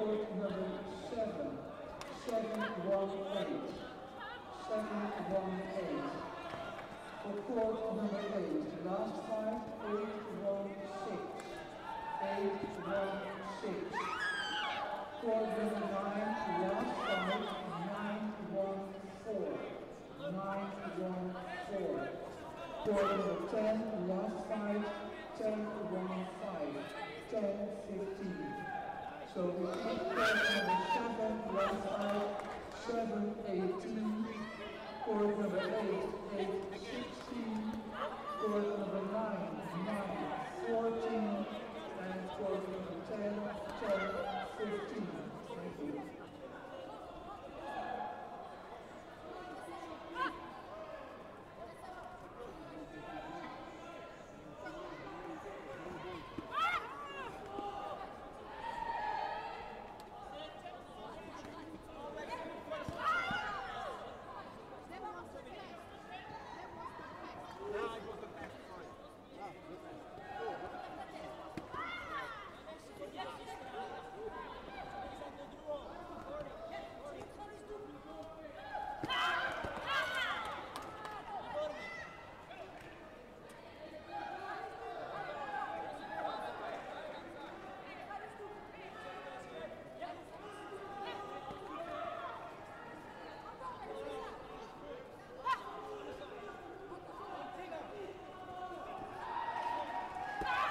court number seven, seven one eight, seven one eight. For court number eight, last eight one six. Court number nine, last nine one four. Court number ten, last five, ten fifteen. So we number 7, left side, 7, 8, 2, number 8, 8, 16, number 9, 9, 14, and fourth number 10, 10, 15. Thank you. Ah!